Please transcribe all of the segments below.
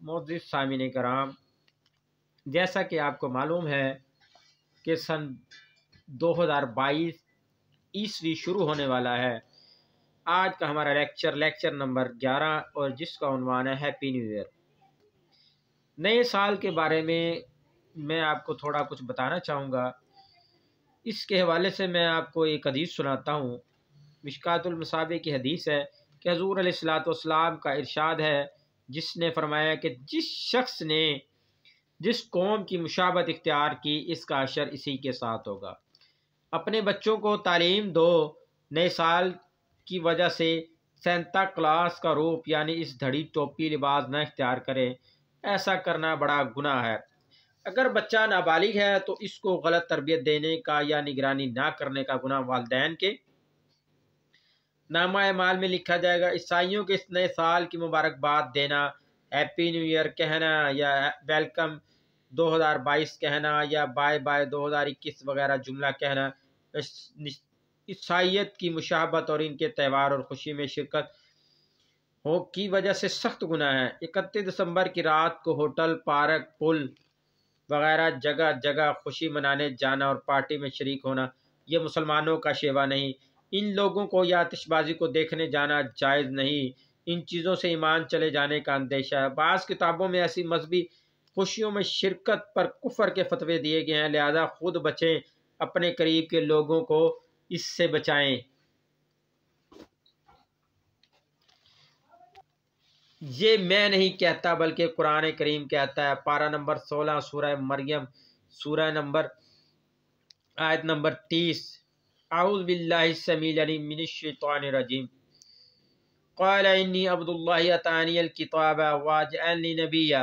Moz सामिन कराम जैसा कि आपको मालूम है कि सन 2022 ईस्वी शुरू होने वाला है। आज का हमारा लेक्चर लेक्चर नंबर 11 और जिसका उनवान है हैप्पी न्यू ईयर। नए साल के बारे में मैं आपको थोड़ा कुछ बताना चाहूँगा। इसके हवाले से मैं आपको एक हदीस सुनाता हूँ। मिशकातुल मसाबे की हदीस है कि हजूर सलाम का इरशाद है जिसने फरमाया कि जिस शख्स ने, जिस कौम की मुशाबत इख्तियार की, इसका अशर इसी के साथ होगा। अपने बच्चों को तालीम दो। नए साल की वजह से सेंता क्लास का रूप, यानी इस धड़ी टोपी लिबास न इख्तियार करें। ऐसा करना बड़ा गुनाह है। अगर बच्चा नाबालिग है तो इसको गलत तरबियत देने का या निगरानी ना करने का गुनाह वालदेन के नामा माल में लिखा जाएगा, ईसाइयों के इस नए साल की मुबारकबाद देना, हैप्पी न्यू ईयर कहना या वेलकम 2022 कहना या बाय बाय 2021 वगैरह जुमला कहना। ईसाइत की मुशाबत और इनके त्यौहार और खुशी में शिरकत हो की वजह से सख्त गुना है। इकतीस दिसंबर की रात को होटल, पार्क, पुल वगैरह जगह जगह खुशी मनाने, जाना और पार्टी में शरीक होना, ये मुसलमानों का शेवा नहीं। इन लोगों को या आतिशबाजी को देखने जाना जायज़ नहीं। इन चीज़ों से ईमान चले जाने का अंदेशा है। बाज़ किताबों में ऐसी मजहबी खुशियों में शिरकत पर कुफर के फतवे दिए गए हैं। लिहाजा खुद बचें, अपने करीब के लोगों को इससे बचाएँ। ये मैं नहीं कहता, बल्कि कुरान करीम कहता है। पारा नंबर सोलह, सूरह मरियम, सूरह नंबर, आयत नंबर तीस। आउज़बिल्लिमिनशैतानिरजीम क़ाल इन्नी अब्दुल्लातानियलकिताब वाजअलनी नबिया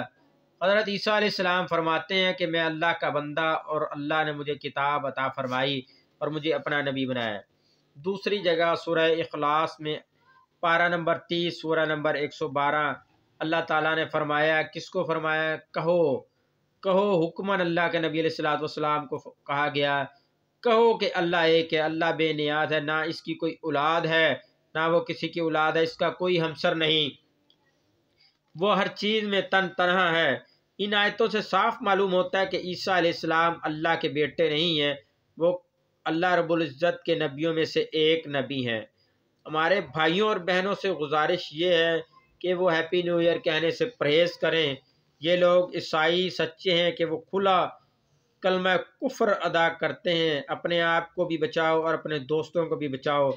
हज़रत ईसा फरमाते हैं कि मैं अल्लाह का बंदा और अल्लाह ने मुझे किताब अता फरमाई और मुझे अपना नबी बनाया दूसरी जगह सूरह इखलास में पारा नंबर तीस सूरह नंबर एक सौ बारह अल्लाह ताला ने फरमाया किसको फरमाया कहो कहो हुक्मन अल्लाह के नबी सलाम को कहा गया कहो कि अल्लाह एक है, अल्लाह बेनियाज है, ना इसकी कोई औलाद है, ना वो किसी की औलाद है, इसका कोई हमसर नहीं। वो हर चीज़ में तन तनहा है। इन आयतों से साफ़ मालूम होता है कि ईसा इस्लाम अल्लाह के बेटे नहीं हैं। वो अल्लाह रबुल्ज़त के नबियों में से एक नबी हैं। हमारे भाइयों और बहनों से गुजारिश ये है कि वो हैप्पी न्यू ईयर कहने से परहेज़ करें। ये लोग ईसाई सच्चे हैं कि वो खुला कलमा कुफर अदा करते हैं। अपने आप को भी बचाओ और अपने दोस्तों को भी बचाओ।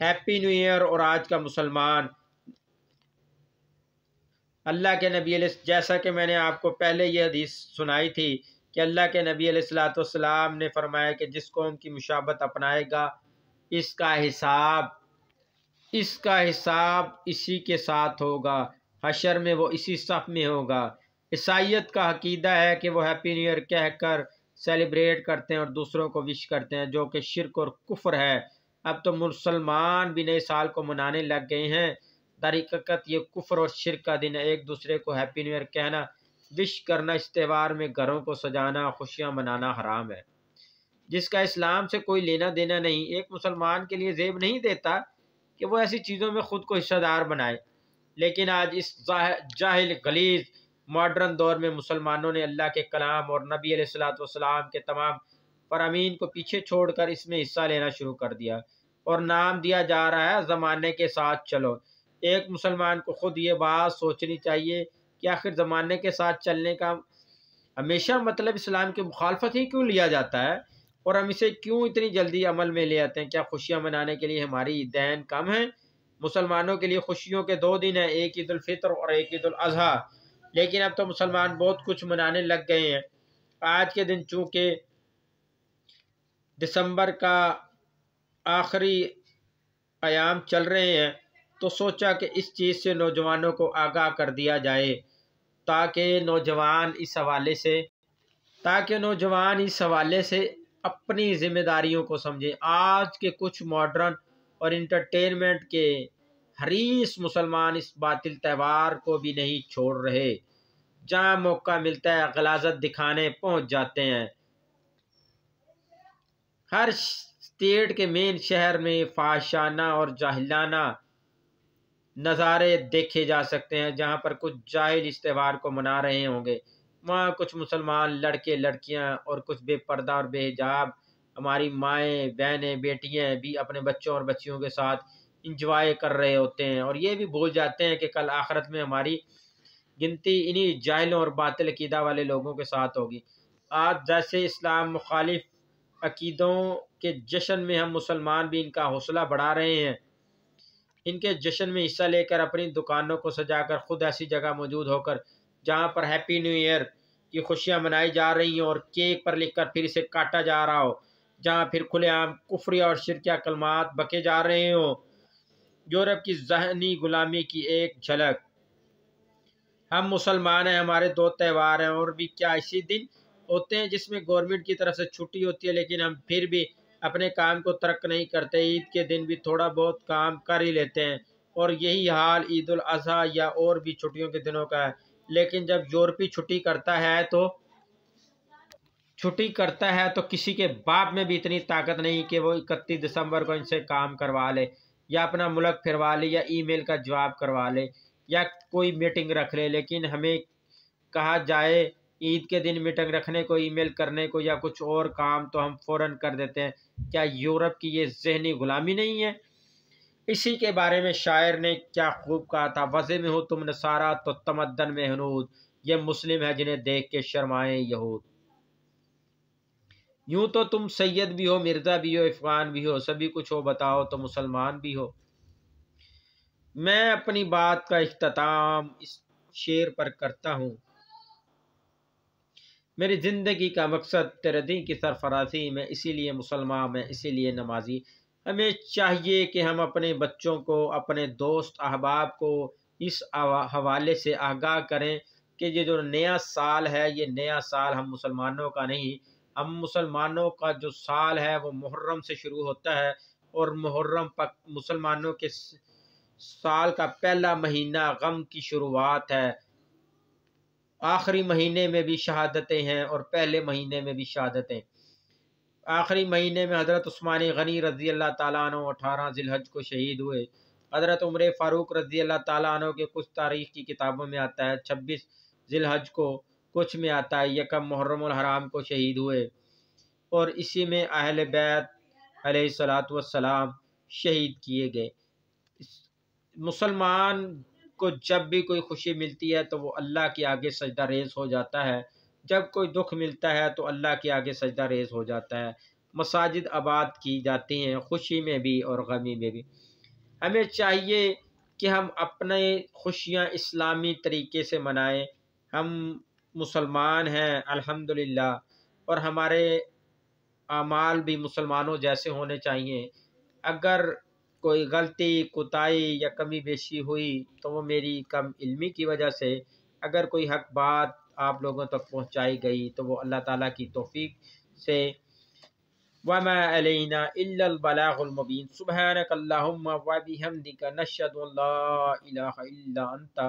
हैप्पी न्यू ईयर और आज का मुसलमान। अल्लाह के नबी जैसा कि मैंने आपको पहले ये हदीस सुनाई थी कि अल्लाह के नबी सलाम ने फरमाया कि जिस कौम की मुशाबत अपनाएगा, इसका हिसाब इसका हिसाब इसी के साथ होगा। हशर में वो इसी सफ़ में होगा। ईसाइत का अकीदा है कि वो हैप्पी न्यू ईयर कहकर सेलिब्रेट करते हैं और दूसरों को विश करते हैं, जो कि शिरक और कुफर है। अब तो मुसलमान भी नए साल को मनाने लग गए हैं। दरिकत ये कुफर और शिरक का दिन है। एक दूसरे को हैप्पी न्यू ईयर कहना, विश करना, इस त्यौहार में घरों को सजाना, खुशियाँ मनाना हराम है। जिसका इस्लाम से कोई लेना देना नहीं, एक मुसलमान के लिए जेब नहीं देता कि वो ऐसी चीज़ों में ख़ुद को हिस्सेदार बनाए। लेकिन आज इस जाहिल गलीज़ मॉडर्न दौर में मुसलमानों ने अल्लाह के कलाम और नबी सलाम के तमाम फरामीन को पीछे छोड़कर इसमें हिस्सा लेना शुरू कर दिया और नाम दिया जा रहा है, ज़माने के साथ चलो। एक मुसलमान को ख़ुद ये बात सोचनी चाहिए कि आखिर ज़माने के साथ चलने का हमेशा मतलब इस्लाम की मुखालफत ही क्यों लिया जाता है? और हम इसे क्यों इतनी जल्दी अमल में ले आते हैं? क्या खुशियाँ मनाने के लिए हमारी दैन कम है? मुसलमानों के लिए खुशियों के दो दिन हैं, एक ईद और एक ईद लेकिन अब तो मुसलमान बहुत कुछ मनाने लग गए हैं। आज के दिन चूँकि दिसंबर का आखिरी आयाम चल रहे हैं तो सोचा कि इस चीज़ से नौजवानों को आगाह कर दिया जाए, ताकि नौजवान इस हवाले से, ताकि नौजवान इस हवाले से अपनी जिम्मेदारियों को समझें। आज के कुछ मॉडर्न और इंटरटेनमेंट के हरीस मुसलमान इस बातिल त्यौहार को भी नहीं छोड़ रहे। जहाँ मौका मिलता है, गलाजत दिखाने पहुँच जाते हैं। हर स्टेट के मेन शहर में फाशाना और जाहिलाना नज़ारे देखे जा सकते हैं, जहाँ पर कुछ जाहिल इस त्यौहार को मना रहे होंगे। वहाँ कुछ मुसलमान लड़के, लड़कियाँ और कुछ बेपर्दा और बेहिजाब, हमारी माएँ, बहनें, बेटियाँ भी अपने बच्चों और बच्चियों के साथ इंजॉय कर रहे होते हैं और ये भी भूल जाते हैं कि कल आखरत में हमारी गिनती इन्हीं जाहिलों और बातिल अकीदा वाले लोगों के साथ होगी। आज जैसे इस्लाम मुखालिफ अकीदों के जश्न में हम मुसलमान भी इनका हौसला बढ़ा रहे हैं। इनके जश्न में हिस्सा लेकर अपनी दुकानों को सजाकर खुद ऐसी जगह मौजूद होकर, जहाँ पर हैप्पी न्यू ईयर की खुशियाँ मनाई जा रही हैं और केक पर लिखकर फिर इसे काटा जा रहा हो, जहाँ फिर खुलेआम कुफरी और शिरकिया कलमात बके जा रहे हों। यूरोप की जहनी गुलामी की एक झलक। हम मुसलमान हैं, हमारे दो त्यौहार हैं और भी क्या इसी दिन होते हैं जिसमें गवर्नमेंट की तरफ़ से छुट्टी होती है, लेकिन हम फिर भी अपने काम को तर्क नहीं करते, ईद के दिन भी थोड़ा बहुत काम कर ही लेते हैं। और यही हाल ईद उल अजहा या और भी छुट्टियों के दिनों का है। लेकिन जब यूरोपी छुट्टी करता है तो छुट्टी करता है तो किसी के बाप में भी इतनी ताकत नहीं कि वो इकतीस दिसंबर को इनसे काम करवा ले। या अपना मुल्क फिरवा ले, या ईमेल का जवाब करवा ले, या कोई मीटिंग रख ले, लेकिन हमें कहा जाए, ईद के दिन मीटिंग रखने को, ईमेल करने को, या कुछ और काम तो हम फ़ौरन कर देते हैं। क्या यूरोप की ये जहनी ग़ुलामी नहीं है? इसी के बारे में शायर ने क्या खूब कहा था, वज़े में हो तुम नसारा तो तमदन में हनूद, ये मुस्लिम है जिन्हें देख के शर्माए यहूद। यूँ तो तुम सैयद भी हो, मिर्ज़ा भी हो इफ़ान भी हो, सभी कुछ हो, बताओ तो मुसलमान भी हो। मैं अपनी बात का अख्ताम इस शेर पर करता हूँ। मेरी ज़िंदगी का मकसद तेरे दिन की सरफराजी, में इसीलिए मुसलमान, में इसीलिए नमाजी। हमें चाहिए कि हम अपने बच्चों को, अपने दोस्त, अहबाब को इस हवाले से आगाह करें कि ये जो नया साल है, ये नया साल हम मुसलमानों का नहीं हम मुसलमानों का जो साल है, वो मुहर्रम से शुरू होता है और मुहर्रम पक, मुसलमानों के साल का पहला महीना गम की शुरुआत है। आखिरी महीने में भी शहादतें हैं और पहले महीने में भी शहादतें। आखिरी महीने में हज़रत उस्मान गनी रज़ी अल्लाह तु अठारह जिलहज को शहीद हुए। हज़रत उम्र फ़ारूक रज़ी अल्लाह तु के कुछ तारीख़ की किताबों में आता है, छब्बीस जिलहज को कुछ में आता है यकम मुहर्रम हराम को शहीद हुए। और इसी में अहल बैत सलाम शहीद किए गए। मुसलमान को जब भी कोई खुशी मिलती है तो वो अल्लाह के आगे सजदा रेज हो जाता है। जब कोई दुख मिलता है तो अल्लाह के आगे सजदा रेज हो जाता है। मसाजिद आबाद की जाती हैं, खुशी में भी और गमी में भी। हमें चाहिए कि हम अपने खुशियाँ इस्लामी तरीके से मनाएँ। हम मुसलमान हैं, अल्हम्दुलिल्लाह। और हमारे अमाल भी मुसलमानों जैसे होने चाहिए। अगर कोई गलती, कोताही या कमी बेशी हुई तो वो मेरी कम इल्मी की वजह से, अगर कोई हक बात आप लोगों तक पहुंचाई गई तो वो अल्लाह ताला की तौफीक से। वमा अलैना इल्लल सुबहानक अल्लाहुम्मा व बिहम्दिका नशहदु ला इलाहा इल्ला अंता।